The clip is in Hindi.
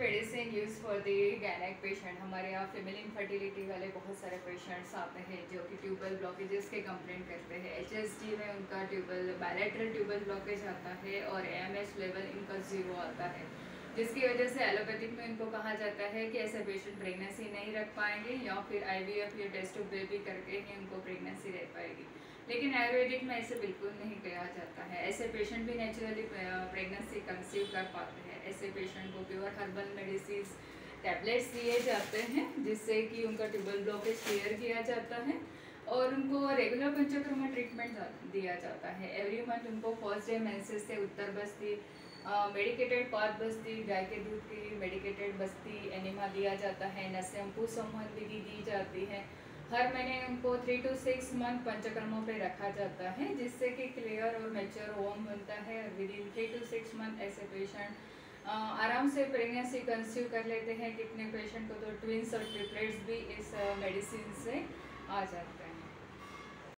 Medicine use for the gynaec patient हमारे यहाँ फीमेल इनफर्टिलिटी वाले बहुत सारे पेशेंट्स आते हैं जो कि ट्यूबल ब्लॉकेजेस के कंप्लेंट करते हैं। एच में उनका ट्यूबल बायलेटरल ट्यूबल ब्लॉकेज आता है और एम लेवल इनका ज़ीरो आता है। जिसकी वजह से एलोपैथिक में इनको कहा जाता है कि ऐसे पेशेंट प्रेगनेंसी नहीं रख पाएँगे या फिर आईवीएफ या टेस्ट ऑफ़ बेबी करके ही उनको प्रेगनेंसी रह पाएगी लेकिन आयुर्वेदिक में ऐसे बिल्कुल नहीं कहा जाता है। ऐसे पेशेंट भी नेचुरली प्रेगनेंसी कंसीव कर पाते हैं। ऐसे पेशेंट को प्योर हर्बल मेडिसिन टैबलेट्स दिए जाते हैं, जिससे कि उनका ट्यूबल ब्लॉकेज क्लियर किया जाता है और उनको रेगुलर पंचक्रमा ट्रीटमेंट दिया जाता है। एवरी मंथ उनको फ़र्स्ट डे मेंसेस से उत्तर बस्ती मेडिकेटेड पात बस्ती, गाय के दूध की मेडिकेटेड बस्ती एनिमा दिया जाता है। नस्यम्पू संबंध विधि दी जाती है। हर महीने उनको थ्री टू सिक्स मंथ पंचकर्मों पे रखा जाता है, जिससे कि क्लियर और मेच्योर ओम बनता है। Within three to six month ऐसे पेशेंट आराम से प्रेगनेंसी कंसीव कर लेते हैं। कितने पेशेंट को तो ट्विंस और ट्रिपलेट्स भी इस मेडिसिन से आ जाते हैं।